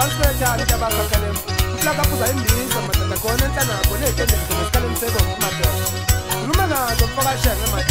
phantsi kwethala ityaba sakhalema uhlakaphuza imbiza madada khona entlanako neetendeziko nesikhalemseko madoda ulumangazo mfakashenge mad